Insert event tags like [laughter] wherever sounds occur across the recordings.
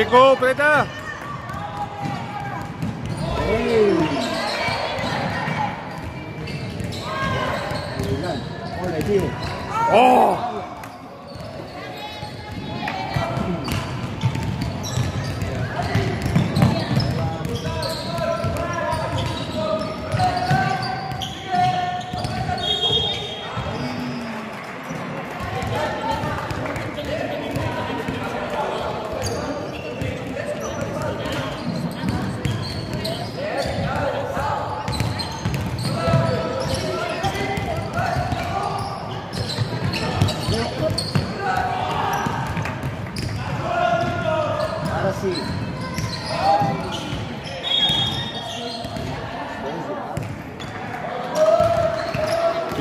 Va, Chico,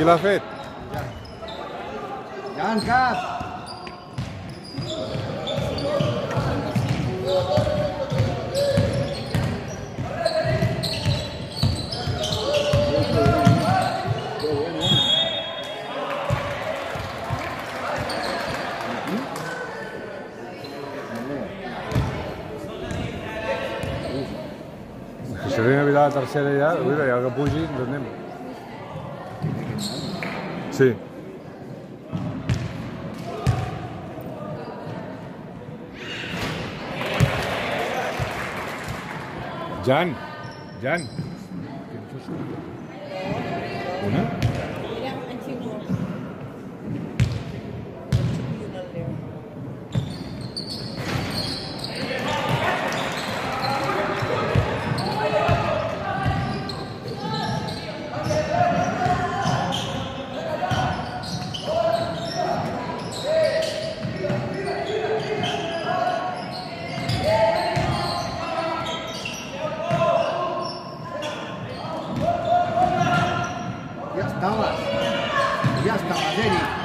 l'ha fet? Jan, cap! Si s'hauria d'evitar la tercera ja, mira, ja que pugi, ens anem. Sí. Jan, Jan. Una? Era en Xingu. Ja estaves. Ja estaves, Eric.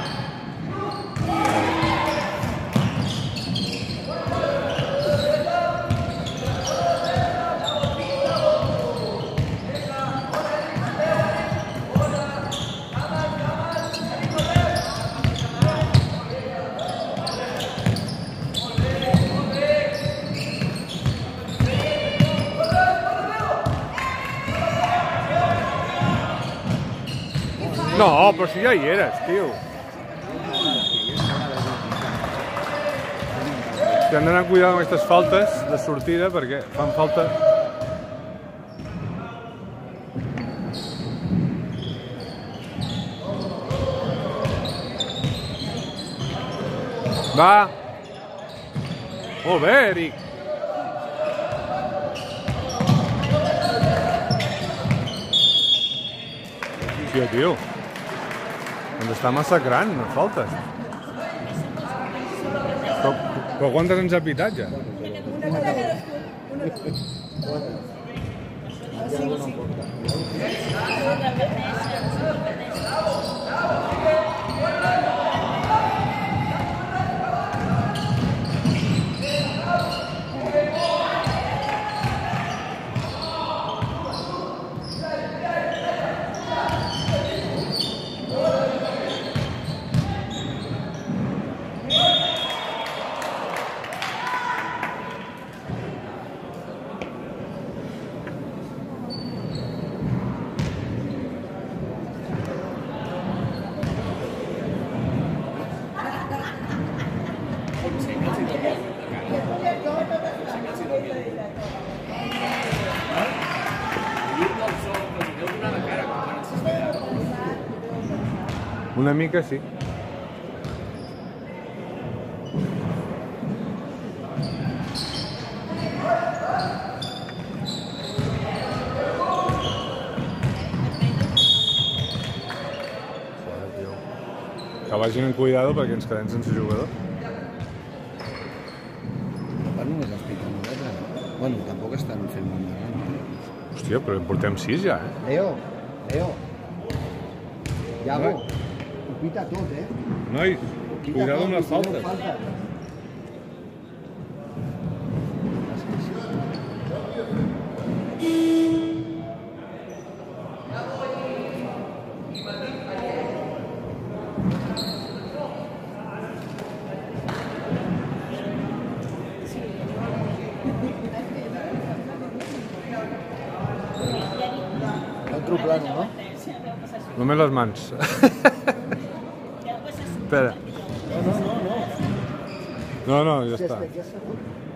No, però si ja hi eres, tio. Han d'anar cuidant amb aquestes faltes de sortida perquè fan falta... Va! Molt bé, Eric! Hòstia, tio. Està massacrant, no faltes. Però, però quantes ens ha pitat ja? Una mica sí. Que vagin amb cuidado perquè ens quedem sense jugador. Per només els pica nosaltres. Bueno, tampoc estan fent molt malament. Hòstia, però en portem sis ja, eh? Leo, Leo. tot, eh? Nois, cuidado amb les faltes. Només les mans. [laughs] No, no, ja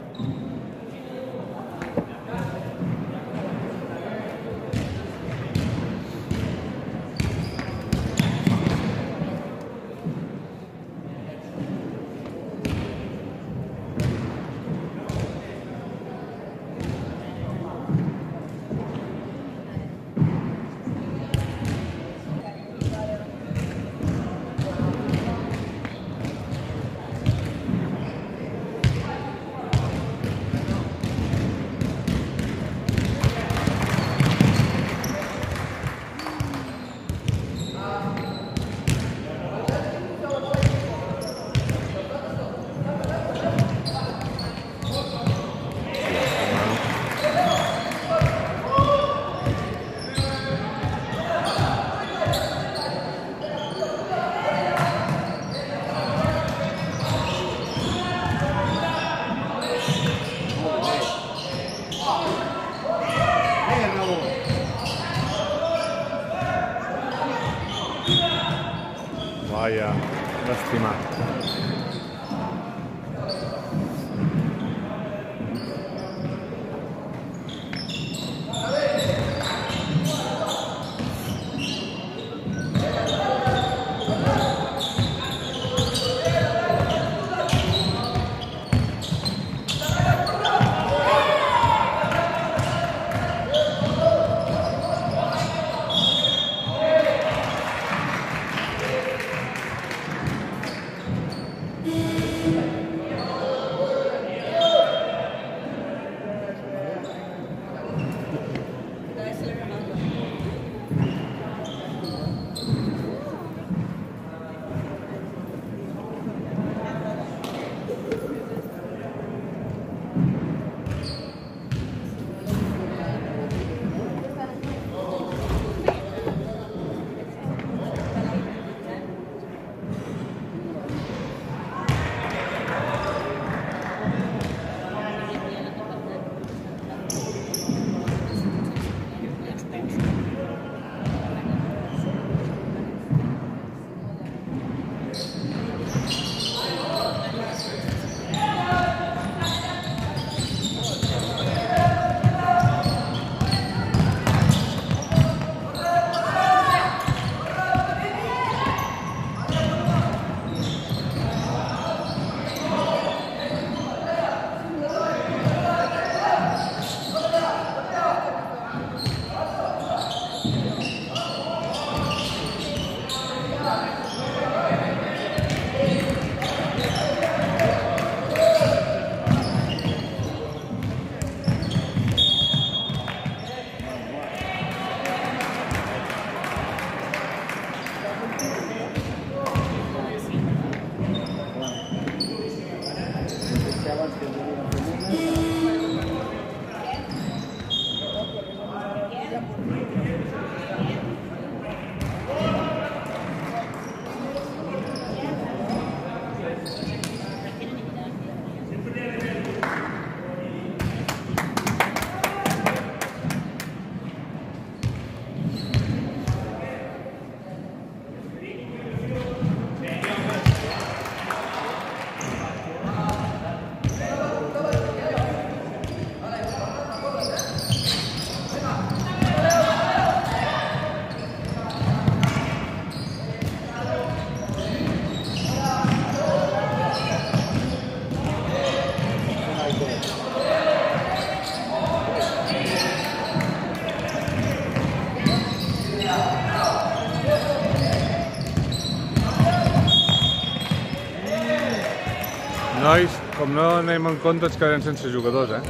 com no anem en compte, ens quedarem sense jugadors, eh?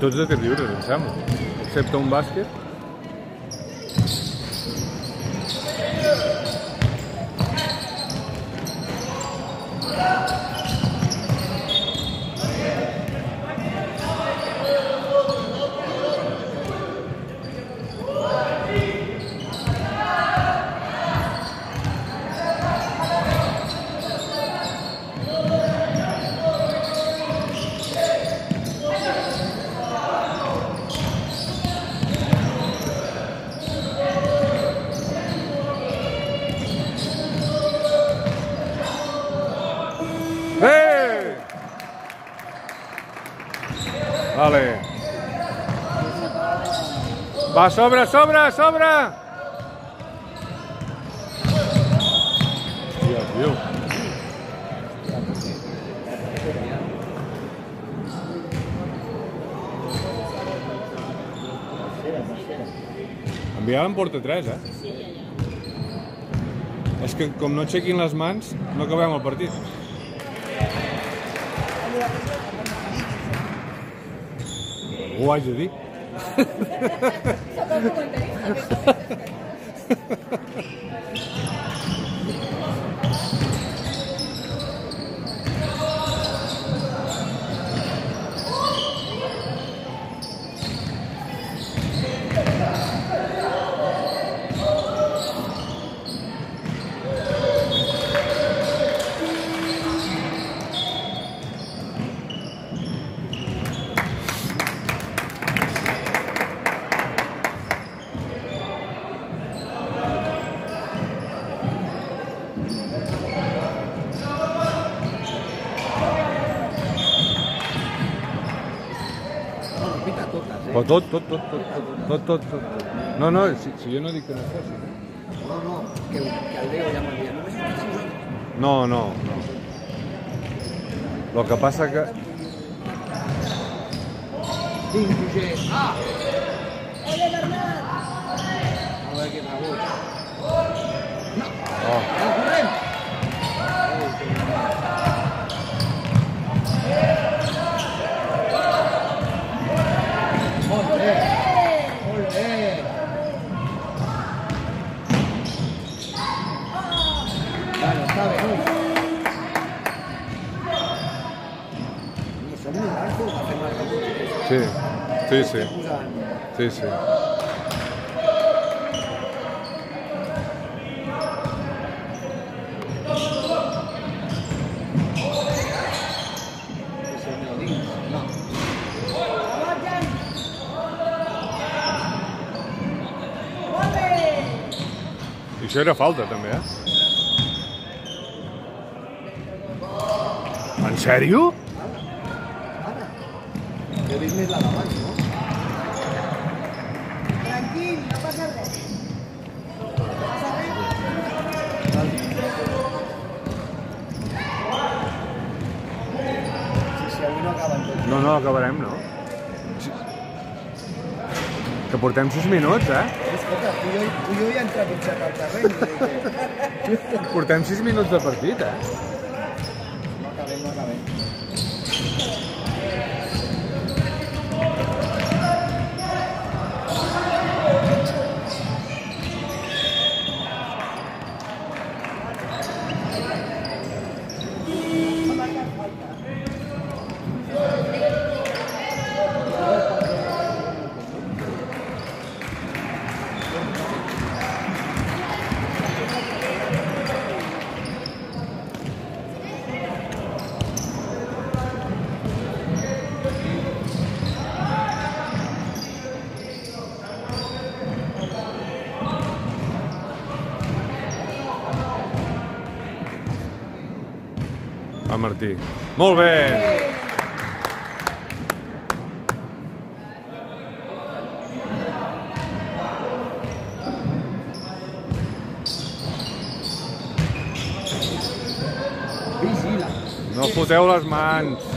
Tots de tir lliures, em sembla. Excepte un bàsquet. Va, sobre, sobre, sobre! Hòstia, tio. Enviar en porta 3, eh? És que com no aixequin les mans, no acabem el partit. Ho haig de dir. Ha ha ha ha. Tot, tot, tot, tot, tot, tot, tot. No, no, si, si jo no dic que no es faci. No, no, que, que el Leo ja m'havia... Només us passa vosaltres. No, no, no. Lo que passa que... Vinc, Roger. Ah! Ole, Bernat! A veure quin rebot. Oh, El corrent! Molt bé! Molt bé! Bueno, està bé, ui. No, som un arco que fem el rebot. sí, sí, sí, sí, sí. I això era falta, també, eh? En sèrio? Ara. He vist més la d'abans, no? Tranquil, no passa res. No passa res. Sí, sí, avui no acaben tots. No, no, acabarem, no? Sí. Que portem 6 minuts, eh? Escolta, Puyol, Puyol ja entra pitjat al terreny. vull dir que Portem 6 minuts de partit, eh? No acabem, no acabem. Martí. Molt bé! No foteu les mans.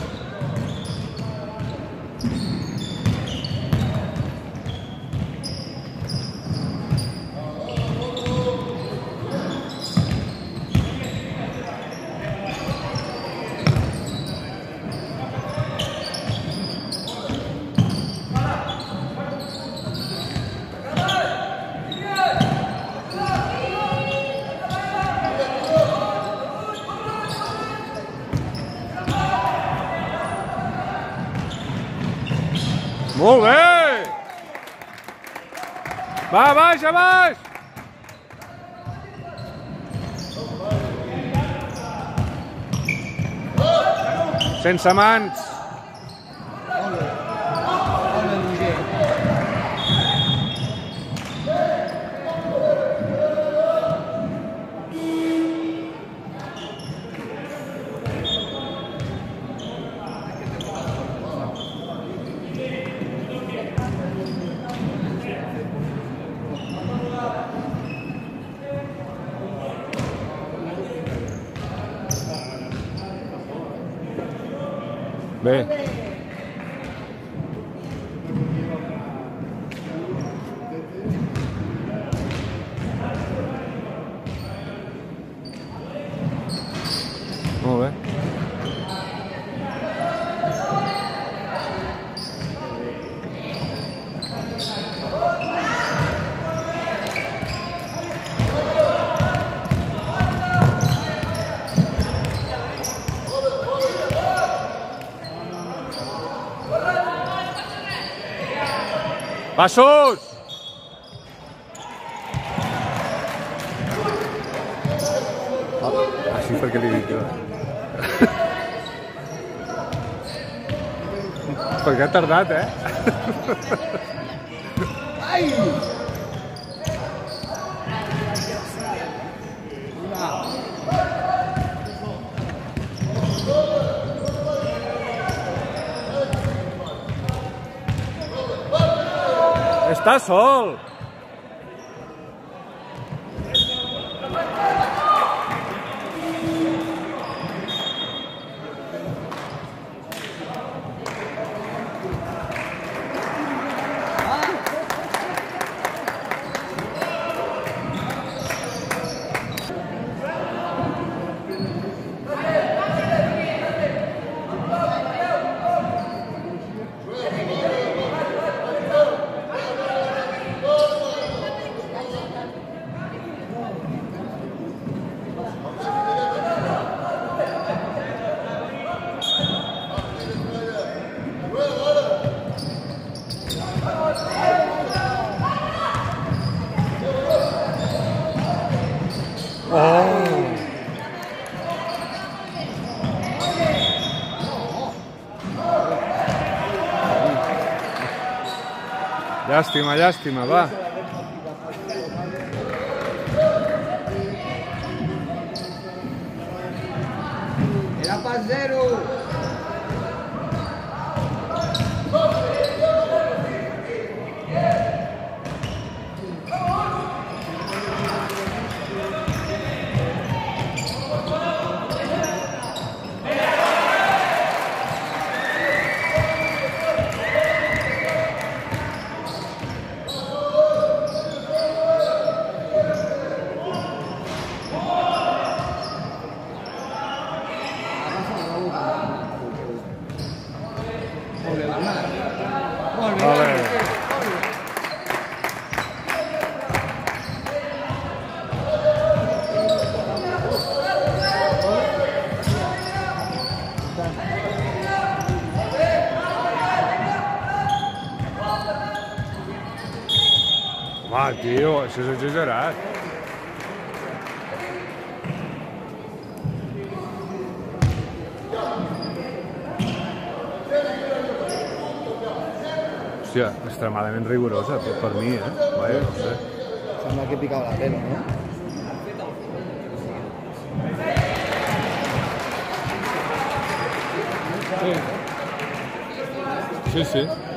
Molt bé! Va, a baix! Sense mans. Passos! Ah, així perquè li dic jo. perquè ha tardat, eh? [laughs] Està sol! lástima, va. Això és exagerat. Hòstia, extremadament rigorosa, per, per mi, eh? Vaja, no sé. Sembla que picava la tela, no? Sí, sí.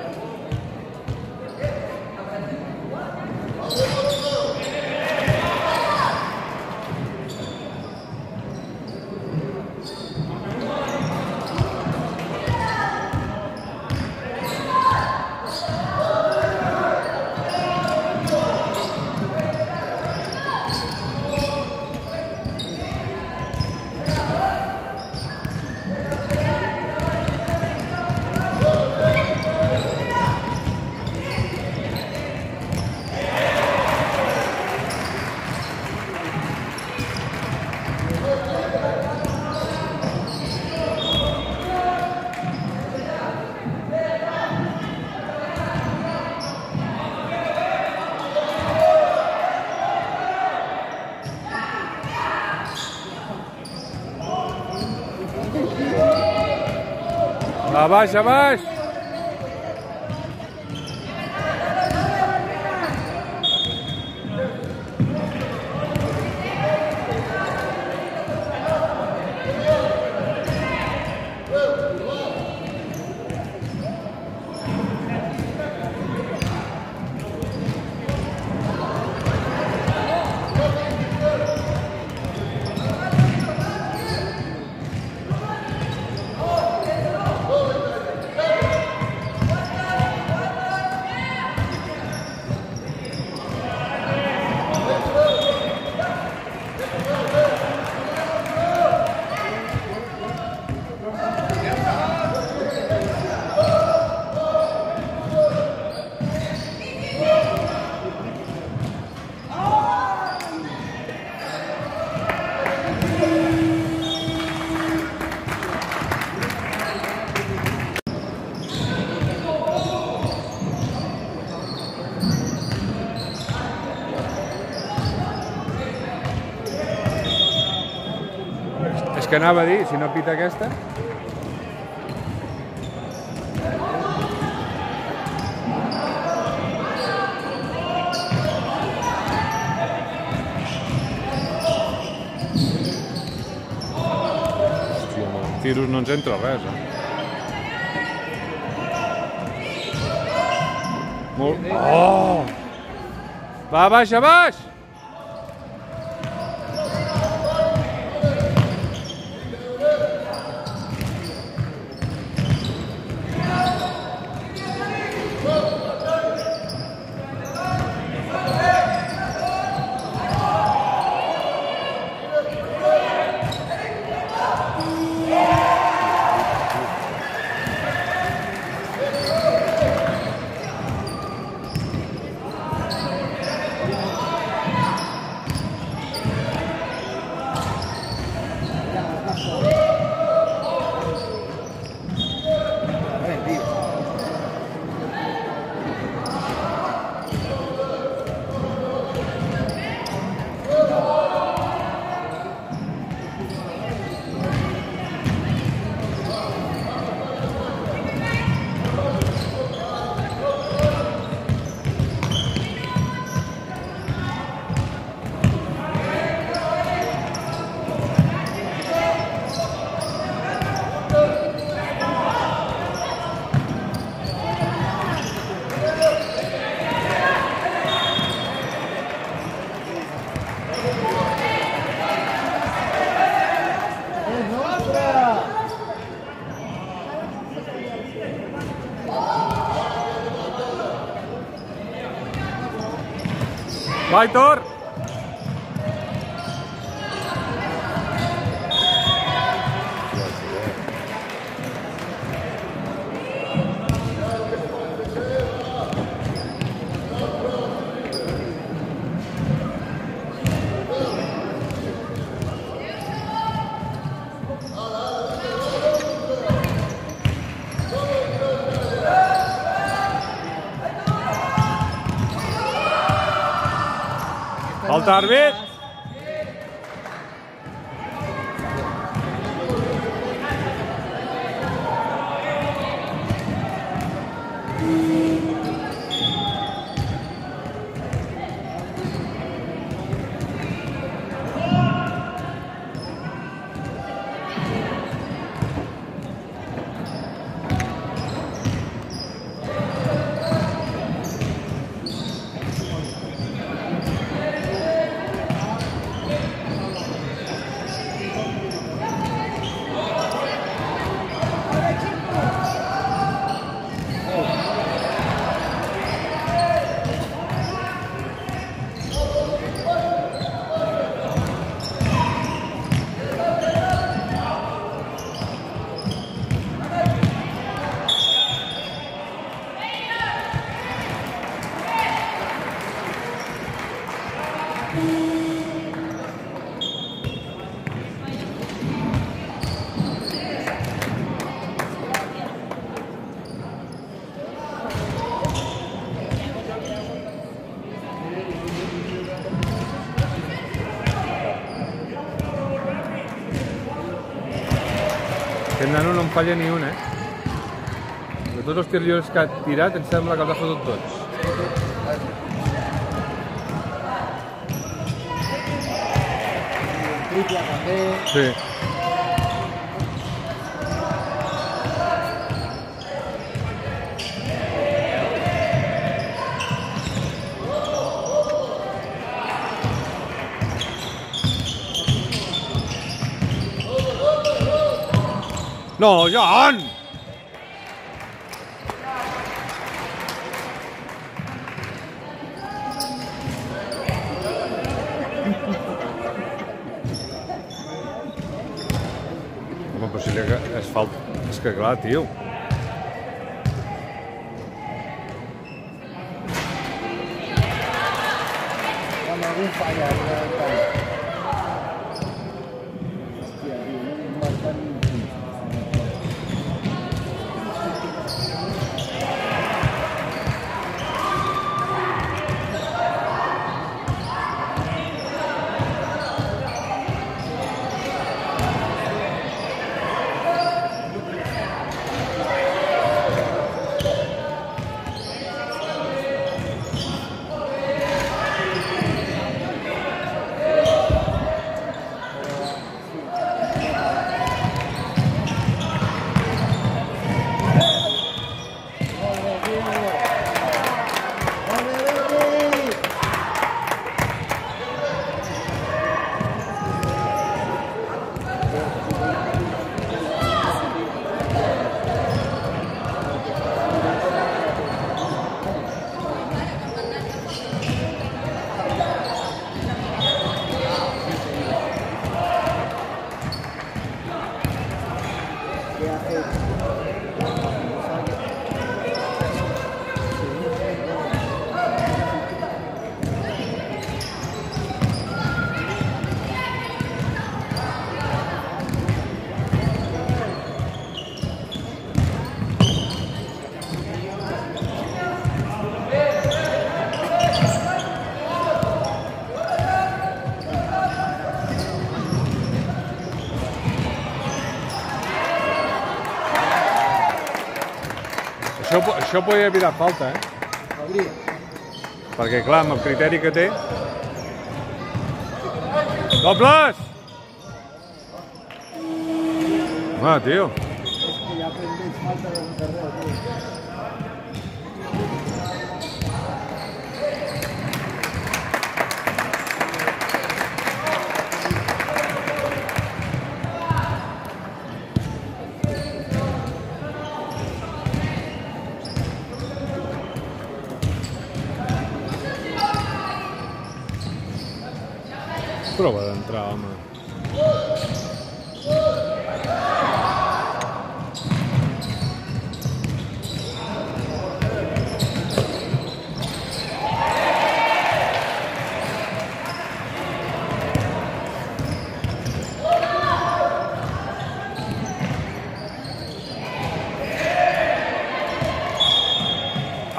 Baix, a que anava a dir, si no pita aquesta... Hòstia, amb els tiros no ens entra res, eh? Molt... Oh! Va, baixa, baix! Va, Aitor! Falta àrbit! Aquest nano no en falla ni un, eh? De tots els tirs lliures que ha tirat, em sembla que els ha fotut tots. Triple també. Sí. No, Joan! Home, però si li aga- es fa... el- És que clar, tio. Quan algú falla, Això, po- això podria haver pitat falta, eh? Hauria. Perquè, clar, amb el criteri que té... Dobles! Home, tio. És que ja prendeix falta de carrer, tio. Prova d'entrar, home.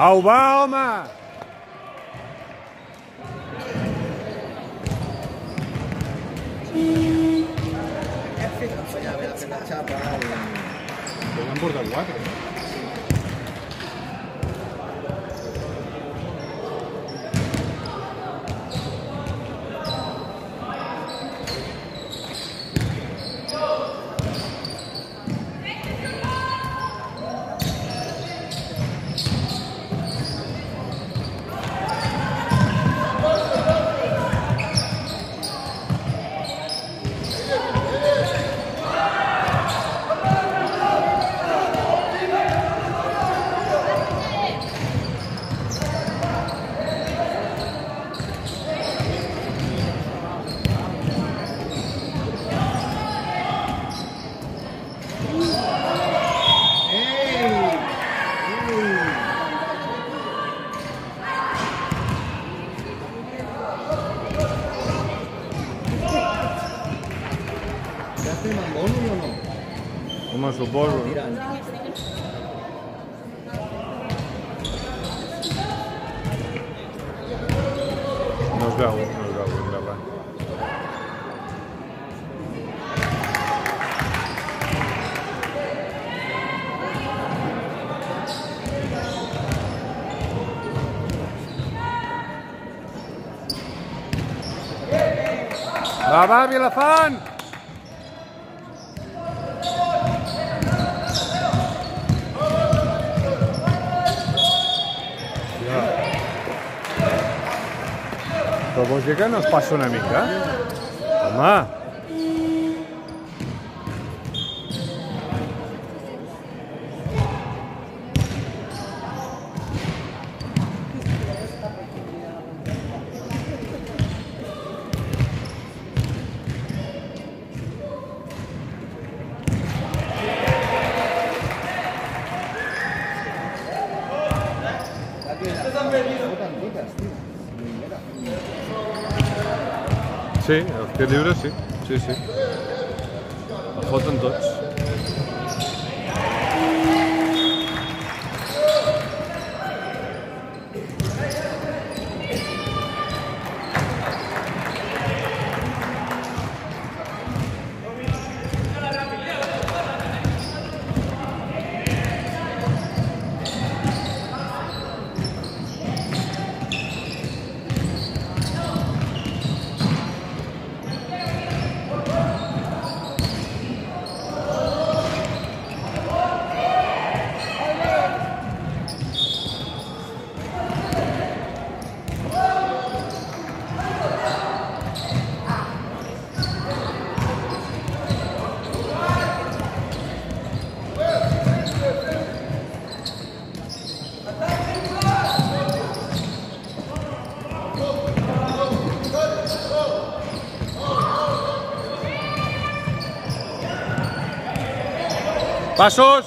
Au, va, para el... Juegan 4. Va, va, Vilafant! Però vols dir que no es passa una mica? Home! ¿Qué libre? Sí, sí, sí. Foto touch. Pasos.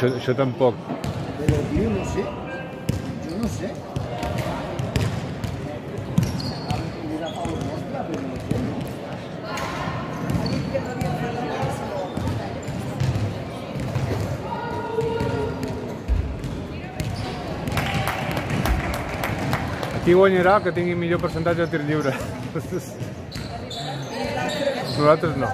Yo, yo tampoco. Qui guanyarà que tingui millor percentatge de tir lliure? [laughs] Nosaltres no.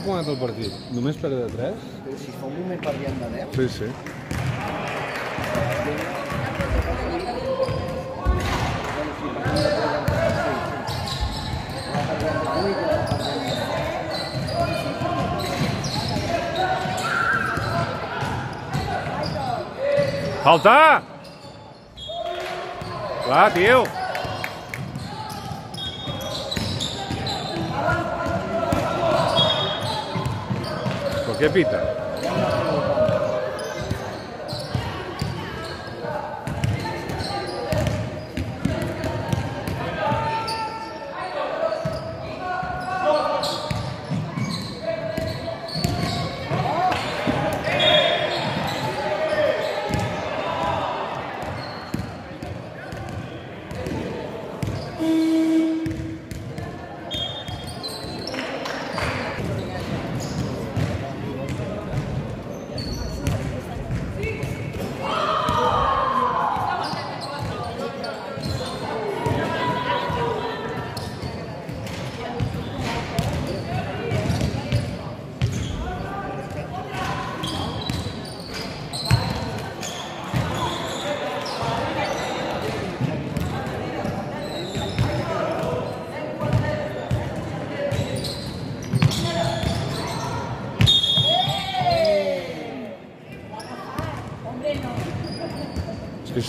Sabeu com és el partit? Només per de 3? Si fa un moment parlem de 10. Sí, sí. Falta! Clar, tio! Repita.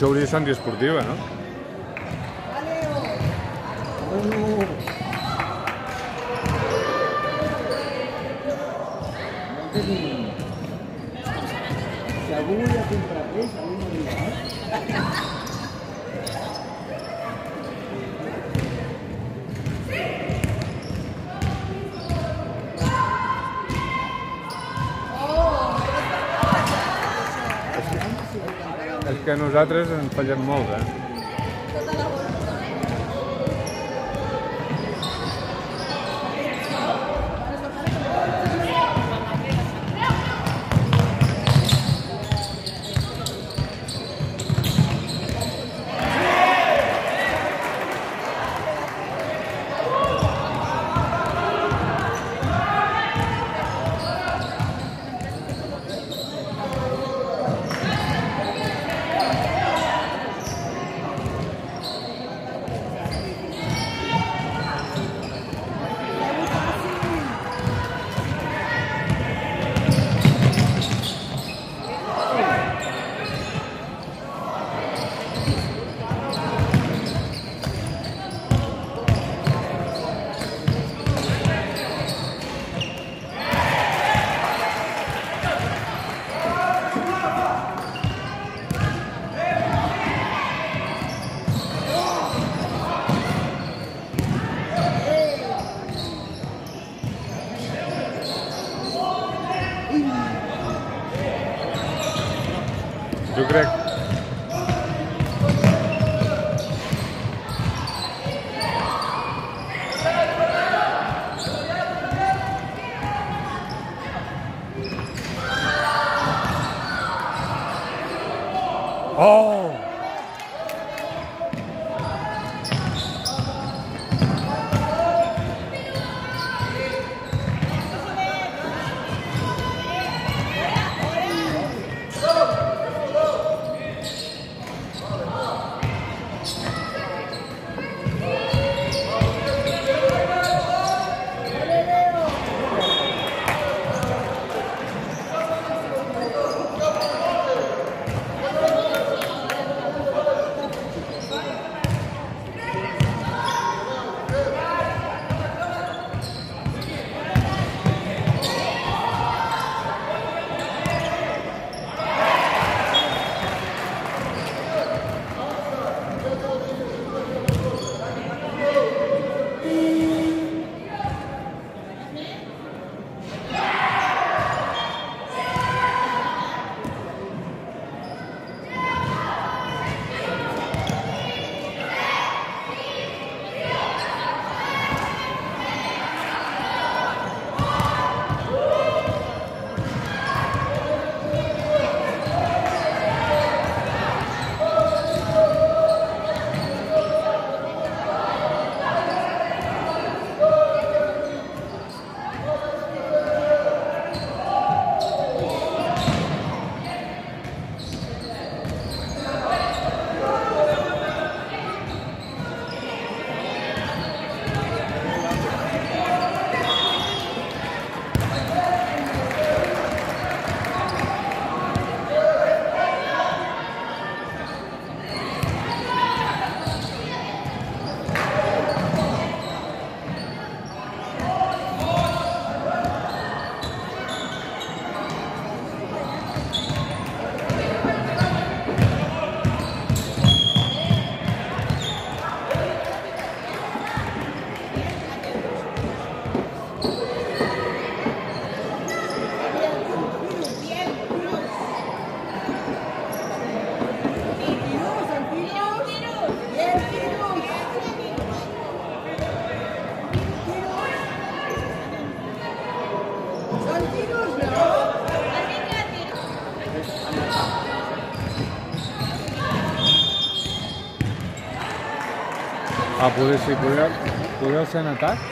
això hauria de ser antiesportiva, no? Nosaltres ens fallem molt, eh? Poder sí, poder, poder ser en atac.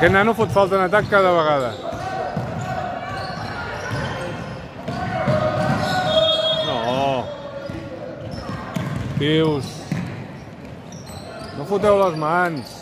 Aquest nano fot falta en atac cada vegada. No. Tius. No foteu les mans.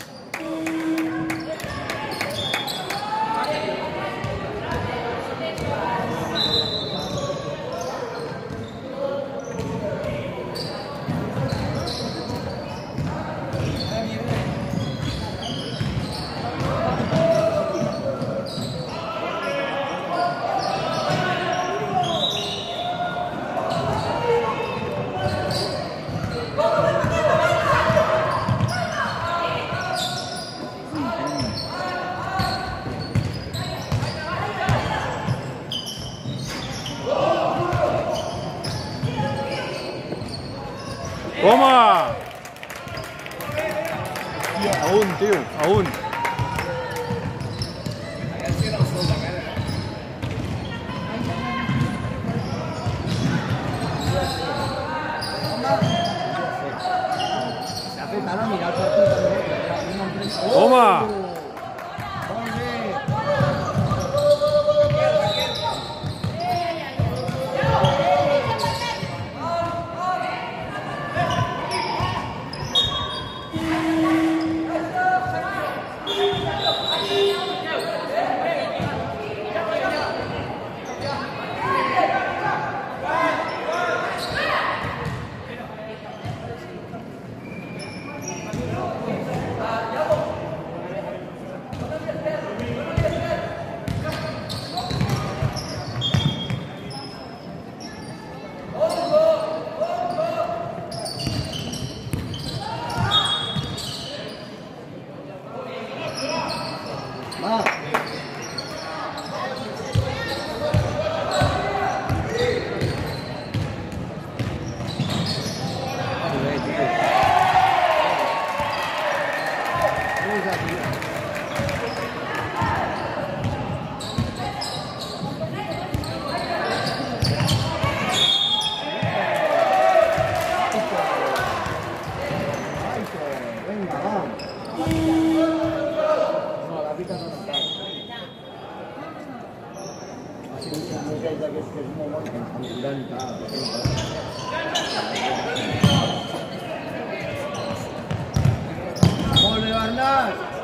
¡Gol de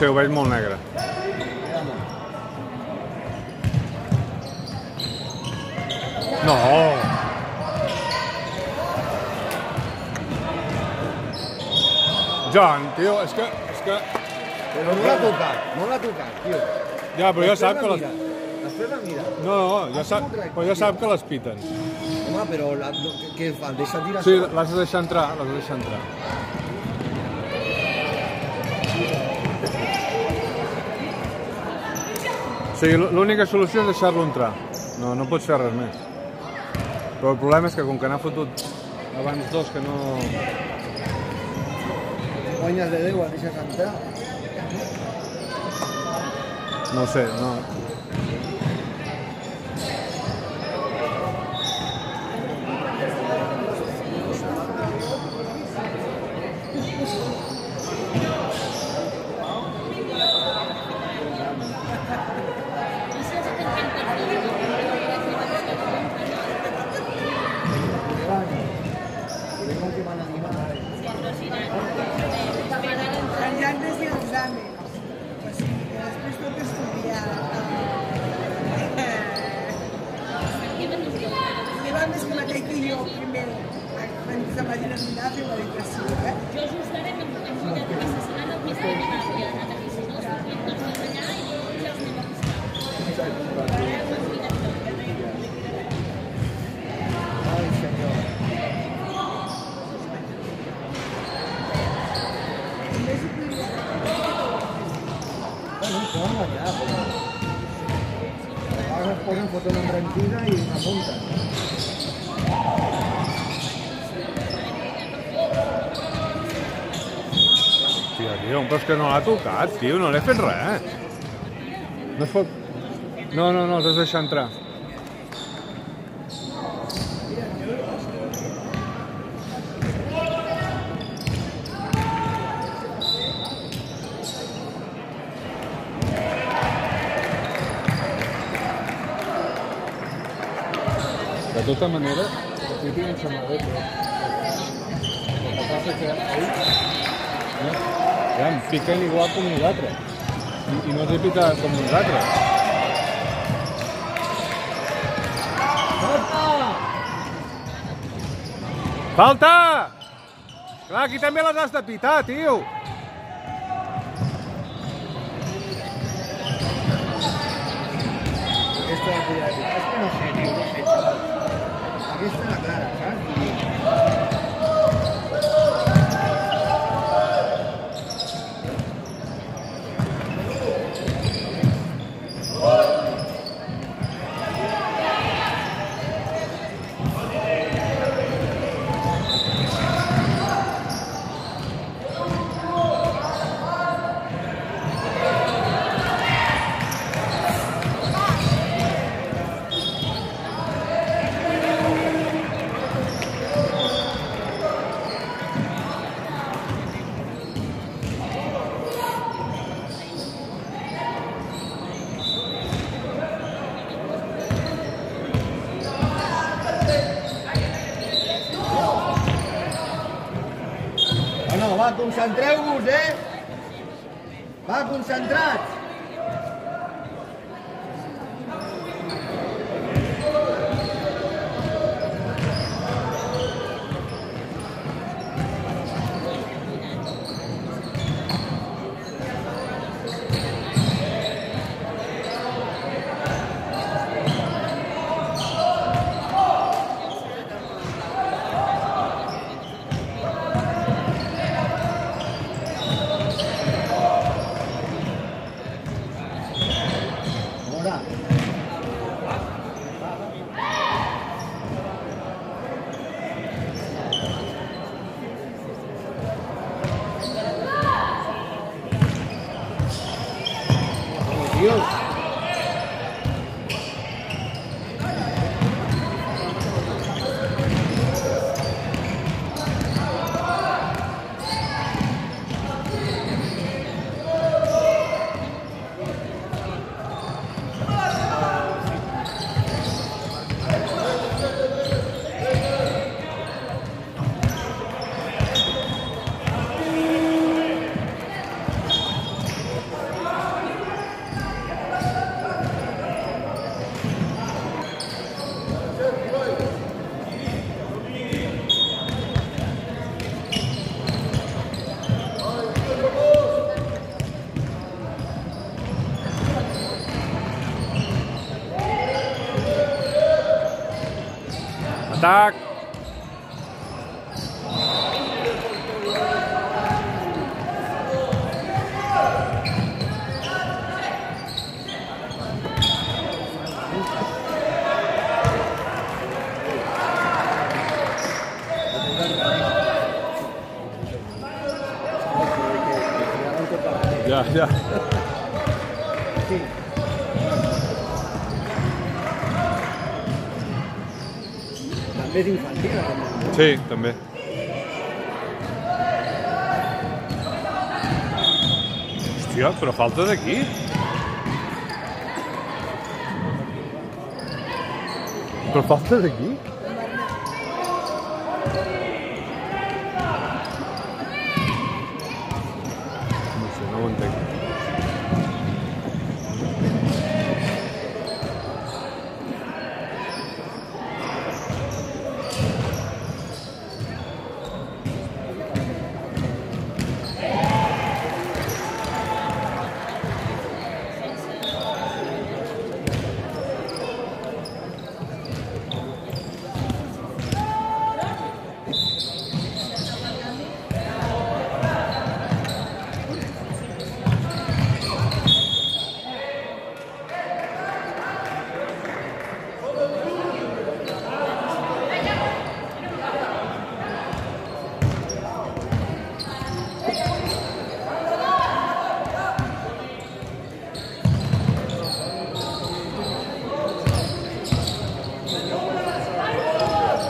sé, ho veig molt negre. No! Joan, tio, és que... És que... Però no l'ha tocat, no l'ha tocat, tio. Ja, però ja sap que les... Després l'ha mirat. No, no, ja sap, però ja sap que les piten. Home, però la, què- fa? Deixa tirar Sí, l'has de deixar entrar, l'has de deixar entrar. Sigui, l'única solució és deixar-lo entrar. No, no pots fer res més. Però el problema és que com que n'ha fotut abans dos que no... Guanyes de 10, el deixes entrar. No sé, no... Diuen que van animar. Allà antes de l'examen. O sigui, que després tot estudiar. Llevan més que mateix que jo, primer, antes de Madrid a fer l'educació, eh? Jo just ara hem hem mullat aquesta setmana el mes de dimarts i he anat aquí, si no, sortim tots dos allà i ja els anem a buscar. Ara hem mirat tot. Ai, senyor. Bueno, se van guanyar, però... A vegades es posen embranquida i remunten. Tia, tio, però és que no l'ha tocat, tio, no l'he fet res. No es pot... No, no, no, els has de deixar entrar. Tota manera, aquí tinc samarreta. El que passa que ells no? Ja, em piquen igual com nosaltres. I, i no he picat com nosaltres. Falta! Clar, aquí també les has de pitar, tio. Aquesta la picar. És que no sé, tio, no sé. Aquesta era clara, saps? Atac! Ja, ja. Sí. També és infantil, aquest Sí, també. Hòstia, però falta d'aquí. Però falta d'aquí? No sé, no ho entenc.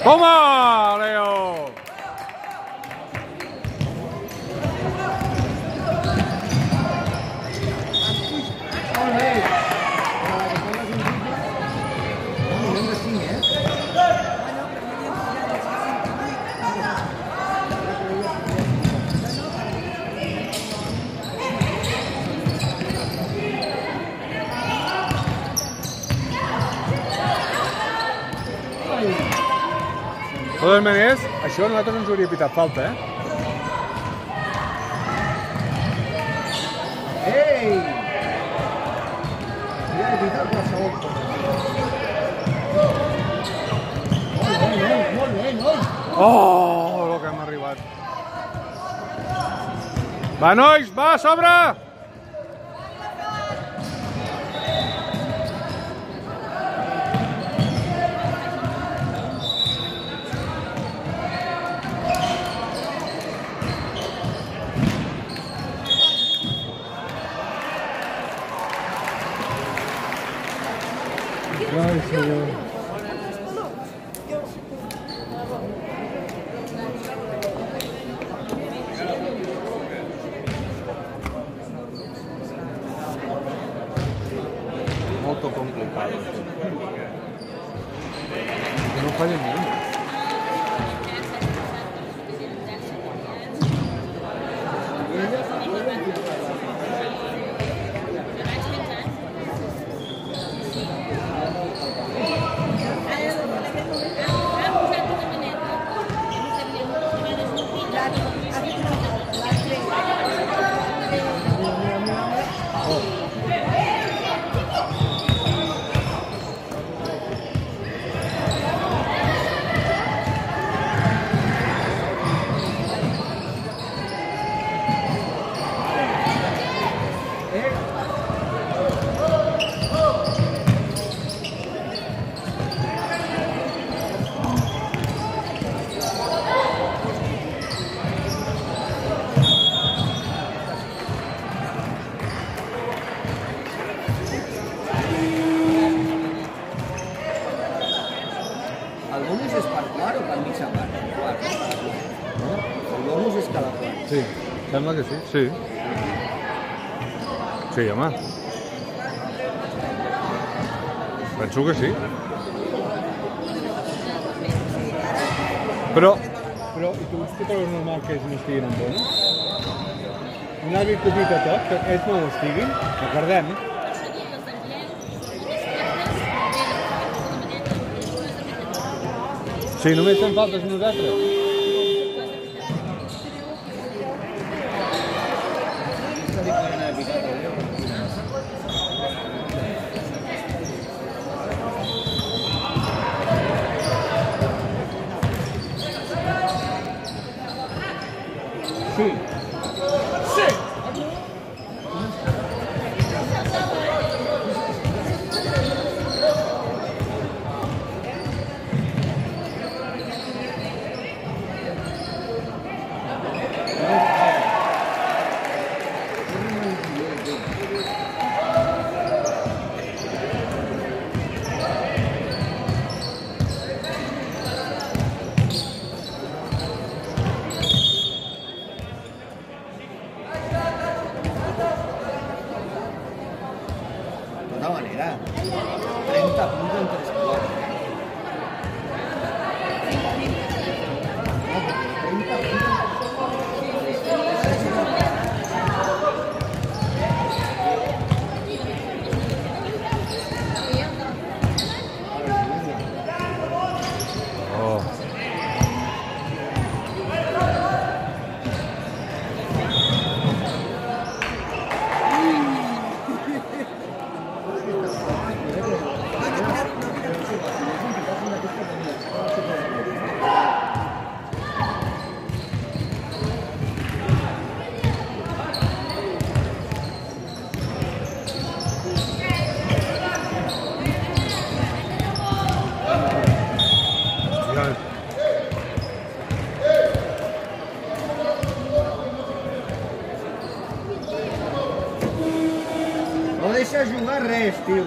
Toma, Leo! Molt bé. Però la que fa la senzilla... Un moment de cinc, eh? De totes maneres, això a nosaltres ens hauria pitat falta, eh? Ei! Ja he. Molt bé, noi, molt bé, noi. Oh, el que hem arribat. Va, nois, va, sobre! Sí. Sí. Home. Penso que sí. Però, però i tu tu trobes normal que ells no estiguin en bonus? Un àrbit que pita tot, que ells no ho estiguin, recordem, eh? Sí, només fem faltes nosaltres. 嗯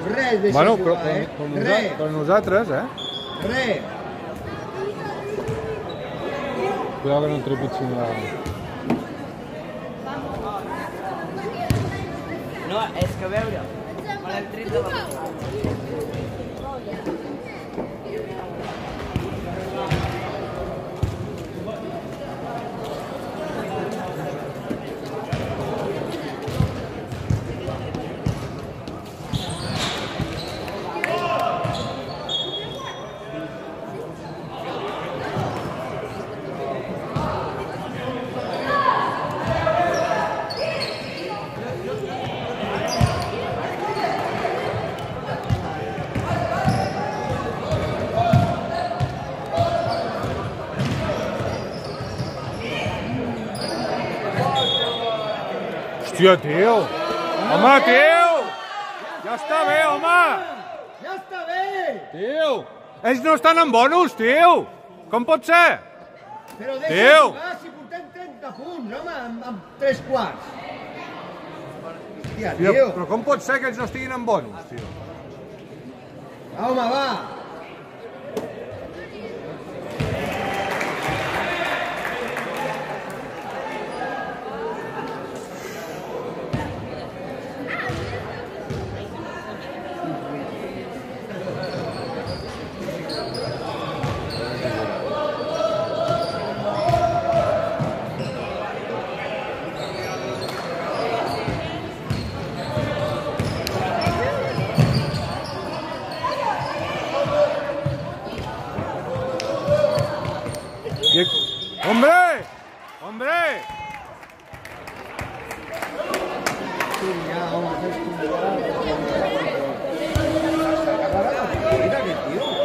tio, res deixa Bueno, però, jugar, però, eh? però, nosa- res, però nosaltres, eh? res. Cuidado que no em trepitgin la... No, és que a veure, me l'hem tret de la Hòstia, tio! Home, tio! Ja està bé, home! Ja està bé! Tio! Ells no estan en bonus, tio! Com pot ser? Però deixa Tio! jugar si portem 30 punts, home, amb, amb 3 quarts. Hòstia, Tio, però com pot ser que ells no estiguin en bonus, tio? Va, home, va.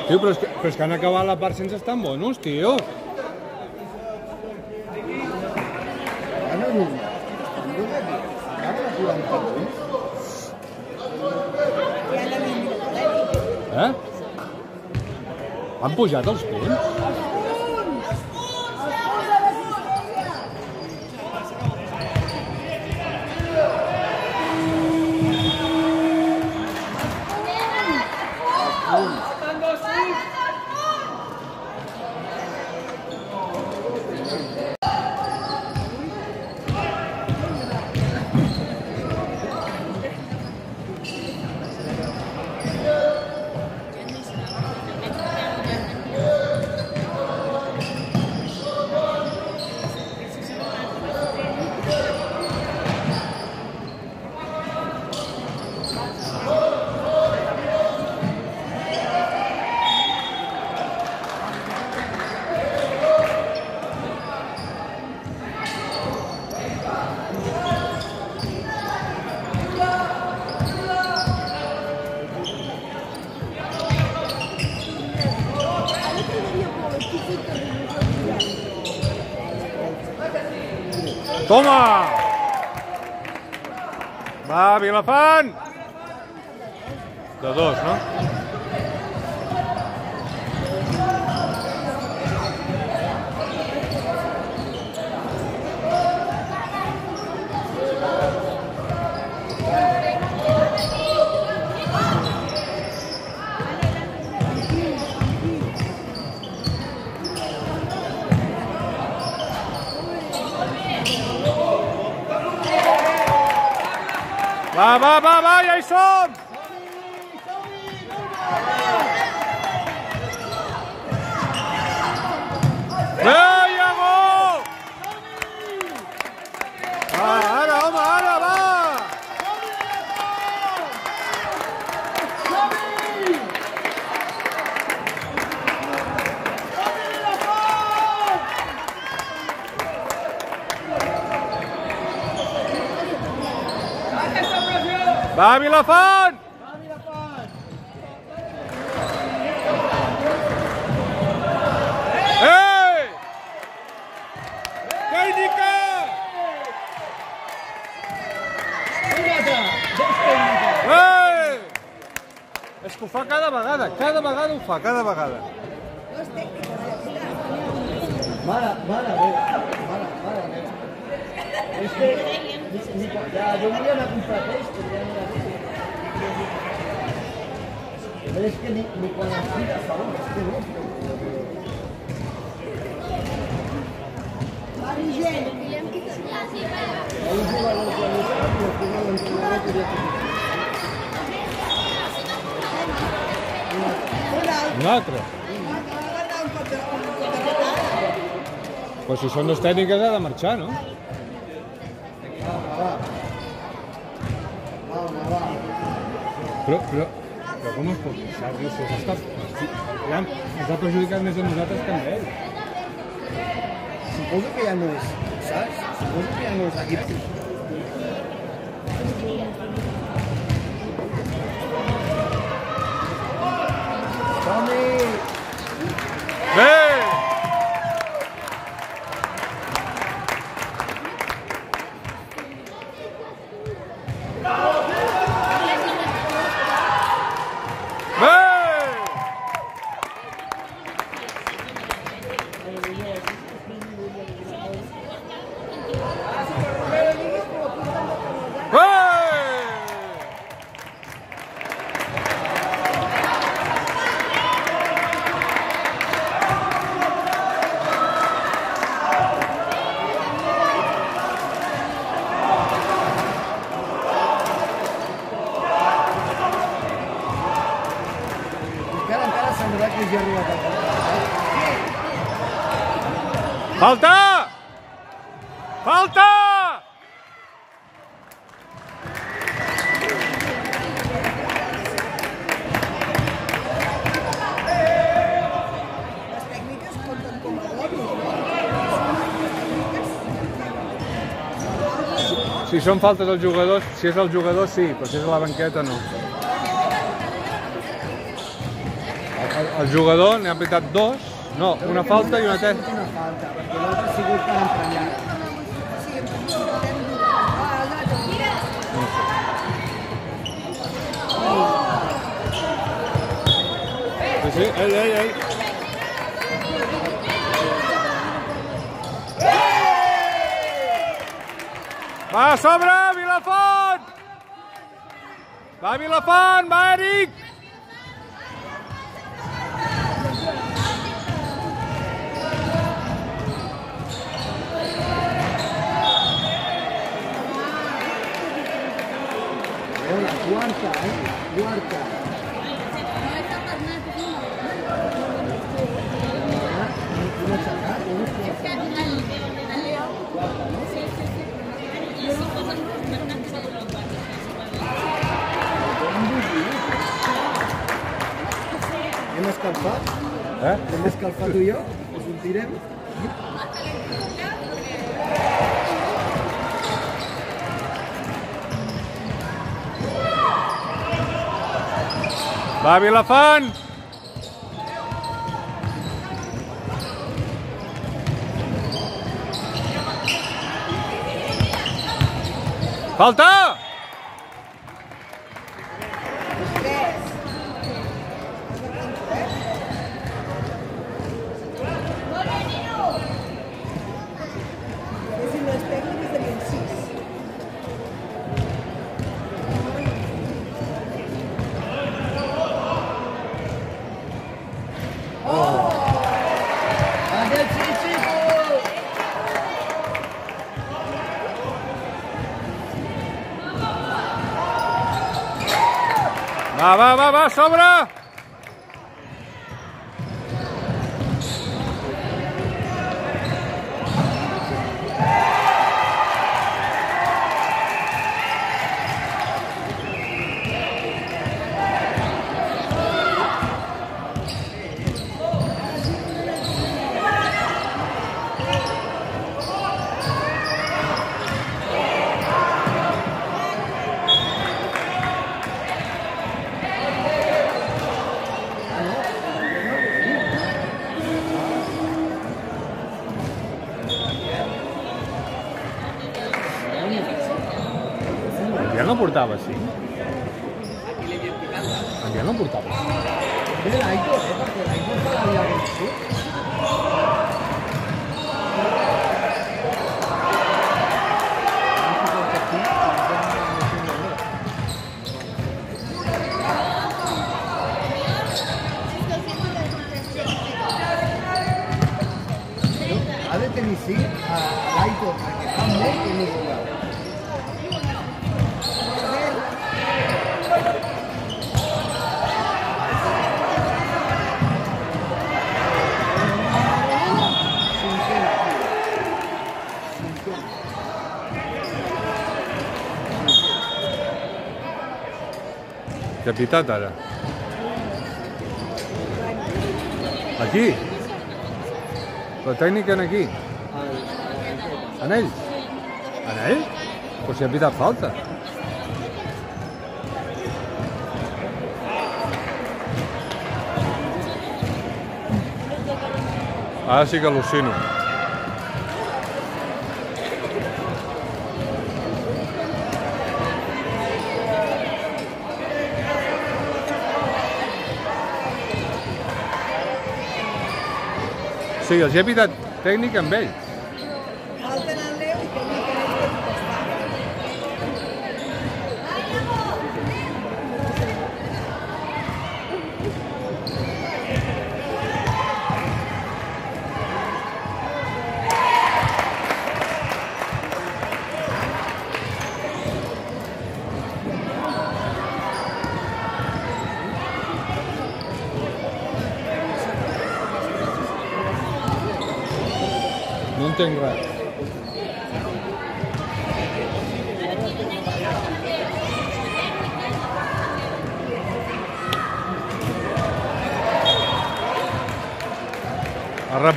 Tio. Però és, que, però és que han acabat la part sense estar en bonus, tio. Ara no. Acaba de 40 punts. Eh? Han pujat els punts? Vilafant! Ei! Tècnica! Ei! És que ho fa cada vegada, cada vegada ho fa, cada vegada. Pues si són dos tècniques ha de marxar, no? Però, però, però com es pot deixar, tio? Si està... Si, ja ens ha perjudicat més a nosaltres que a ell. Suposo que ja no és, saps? Suposo que ja no és aquí. Són faltes als jugadors, si és el jugador sí, però si és a la banqueta no. El, jugador n'ha aplicat dos, no, una falta i una tècnica. Una falta, perquè l'altre ha sigut per emprenyar. Sí, sí, ei, ei, ei. Va, a sobre, Vilafont! Va, Vilafont, va, Eric! Quarta, eh? Quarta. Escalfat? Eh? Hem escalfat tu i jo? Ho sortirem? Va, Vilafant! Falta! Tres. És si no és tècnic, serien sis. Aquest sí, xico! Va, sobre! El dia no portava cinc. El dia no portava cinc. Ve l'Aitor, eh? Perquè l'Aitor se l'havia vençut. Ha de tenir sí a l'Aitor, perquè fa molt que no jugava. Cinquena, Cinquena. Pitat ara? Aquí? La tècnica en aquí? En ell? En ell? Però si ha pitat falta. Ara sí que al·lucino. Sí, els he pitat tècnic amb ell.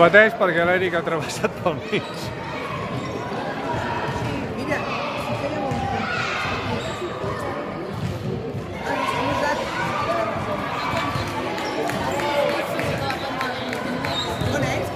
Repeteix perquè l'Eric ha travessat pel mig. Mira, si fèiem un punt. Ah, ens hem usat... On és?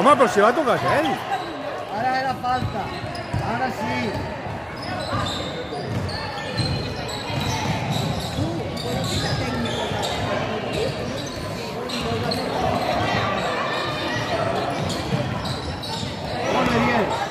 Home, home, però si va tocar aquell. Ara era falta. Ara sí. Molt bien.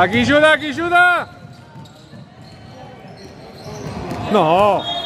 Va, qui ajuda, qui ajuda? No.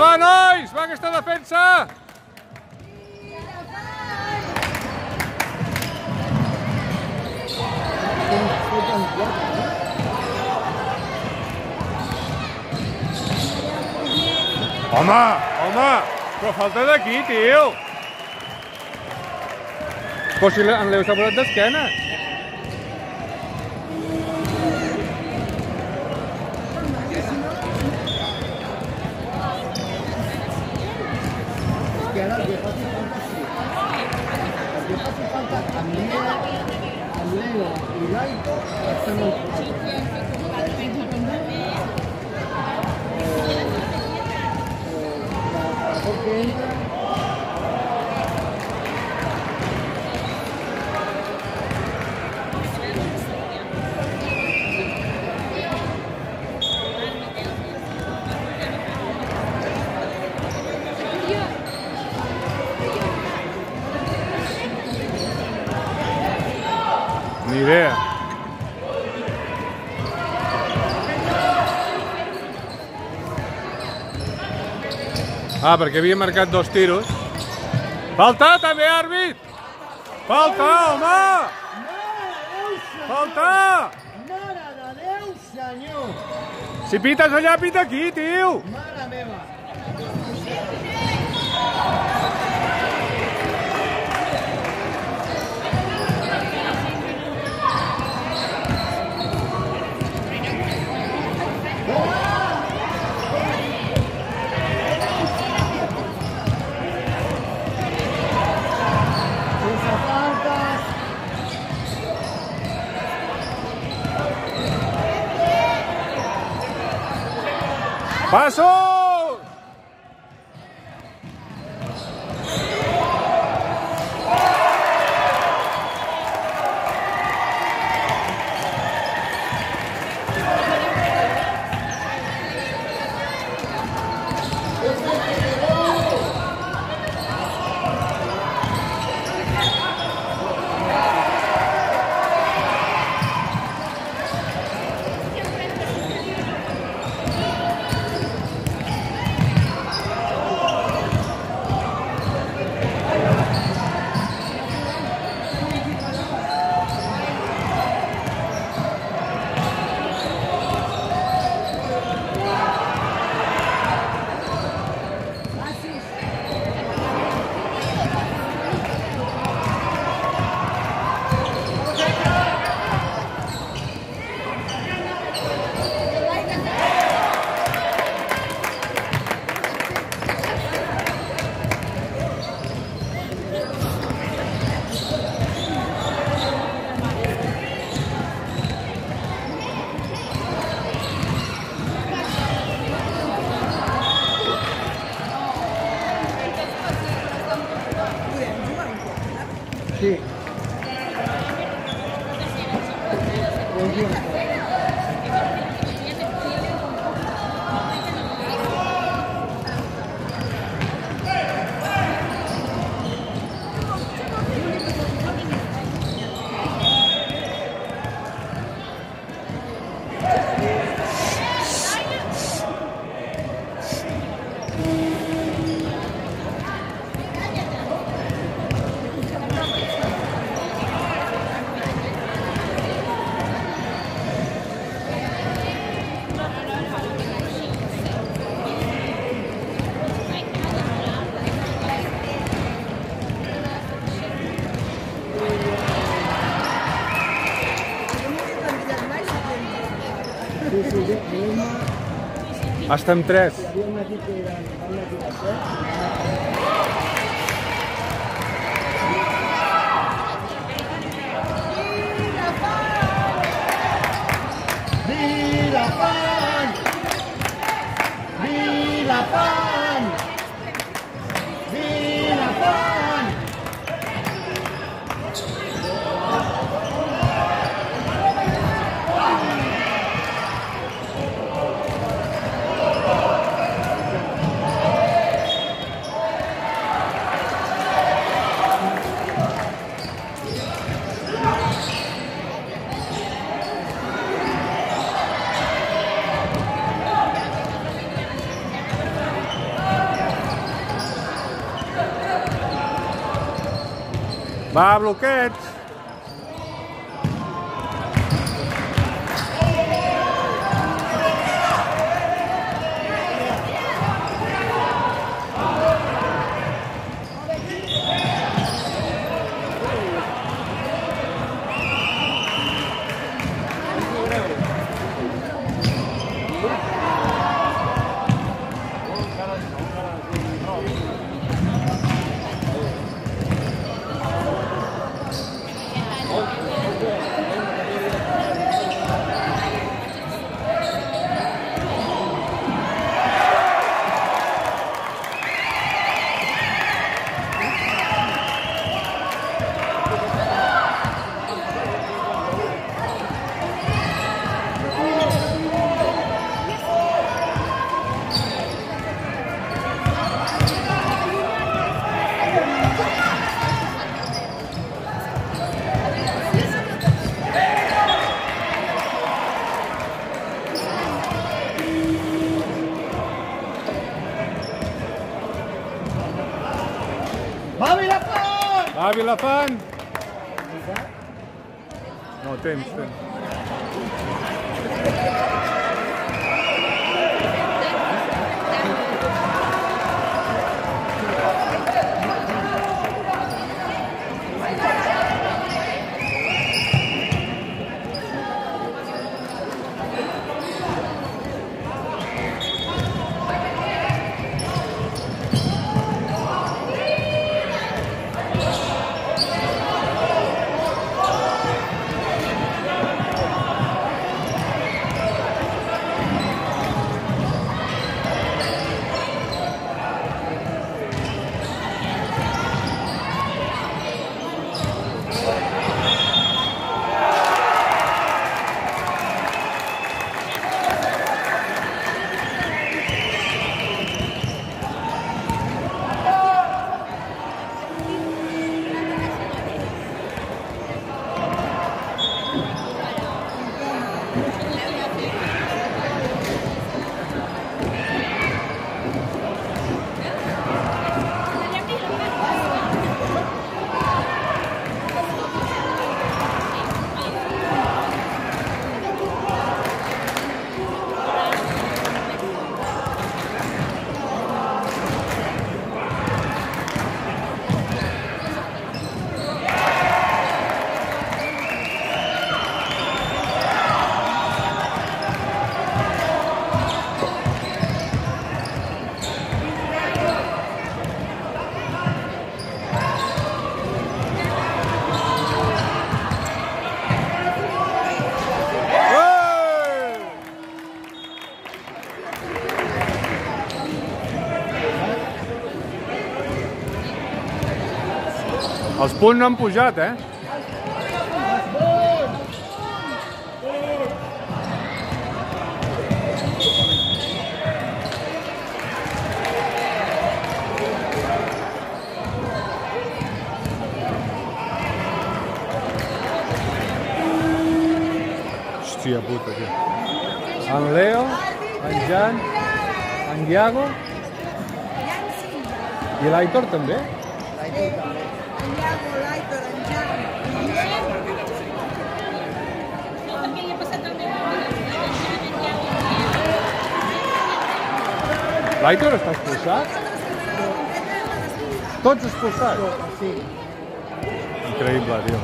va, nois! Va, aquesta defensa! Falten quatre, no? Home, home! Però falta d'aquí, tio! Però si en l'heu assegurat d'esquena. Que ara el que faci falta sí. El que faci falta amb Leo, amb Leo i l'Aito estan els quatre. La por que entra Ni idea. Ah, perquè havia marcat dos tiros. Falta també, àrbit! Falta, home! Falta! Mare de Déu, senyor! Si pites allà, pita aquí, tio! Mare meva! ¡Paso! Estem tres. Hi havia un equip que era... Un equip de set. Vilafant! Vilafant! Vilafant! Va, bloqueig! Va, Vilafant! Va, Vilafant! No, temps, temps. Ei! Els punts no han pujat, eh? Hòstia puta, tio. En Leo, en Jan, en Iago i l'Aitor també? En Iago, l'Aitor, en Jan, en Leo, No, perquè li ha passat el meu amic. L'Aitor està expulsat? Tots expulsats? Sí. Increïble, tio.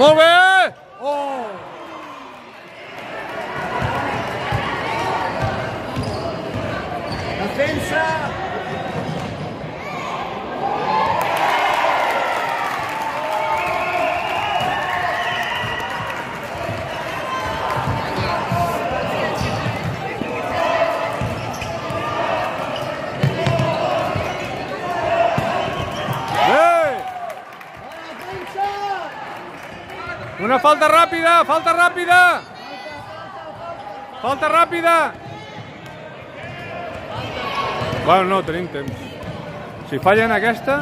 Molt bé! Oh! Defensa! Bé! Defensa! Una falta falta ràpida! Falta ràpida! Bueno, no, tenim temps. Si fallen aquesta...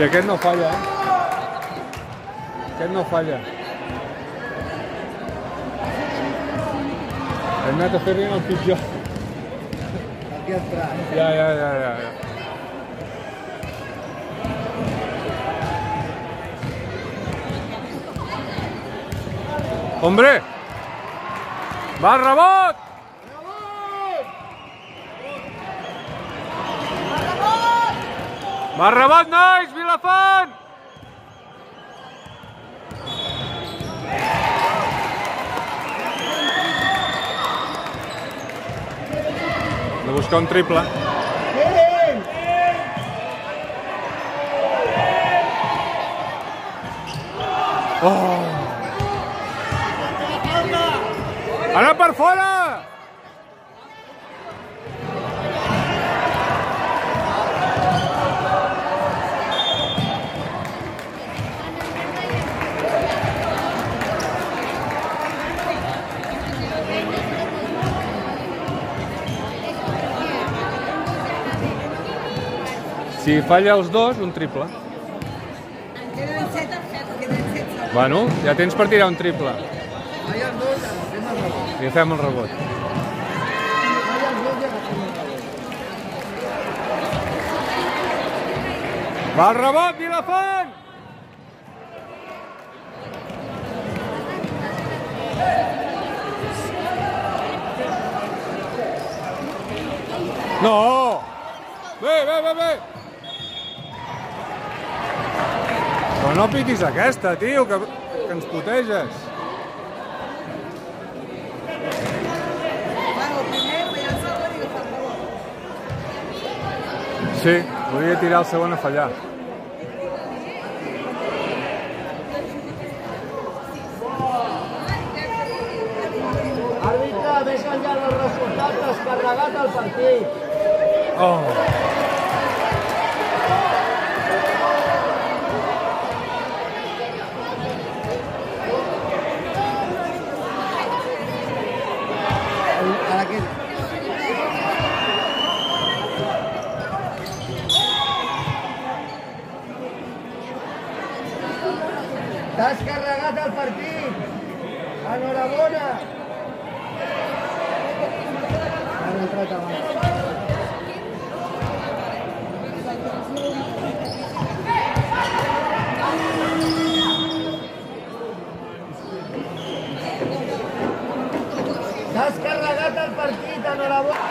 I aquest no falla, eh? Aquest no falla. Hem anat a fer-li el pitjor. Aquí atrás. Ja, ja, ja, ja. ja. Hombre! Va, rebot! Va, rebot, nois! Vilafant! De buscar un triple. Oh! Ara per fora! Si falla els dos, un triple. Bueno, ja tens per tirar un triple. I fem el rebot. Va el rebot, Vilafant! No! Bé, bé, bé, bé! Però no pitis aquesta, tio, que, que ens puteges. Sí, volia tirar el segon a fallar. Àrbitre, més enllà del resultat, descarregat el partit. Oh! Ara que... T'has carregat el partit! Enhorabona! Han entrat abans. T'has carregat el partit, enhorabona!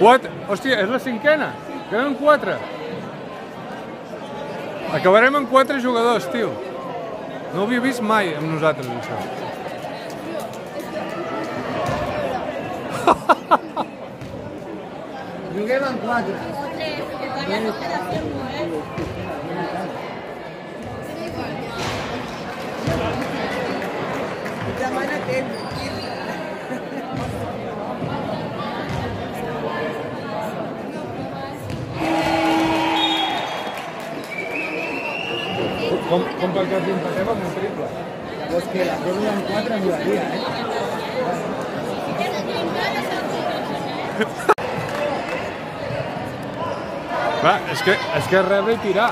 Quatre. Hòstia, és la cinquena. Queden quatre. Acabarem amb quatre jugadors, tio. No ho havia vist mai amb nosaltres, això. Juguem en quatre. O tres, porque todavía nos queda tiempo, ¿eh? Demana temps. Com, perquè els empatem amb un triple. Pues que la pròrroga en quatre ajudaria, eh? Va, és que, és que és rebre i tirar.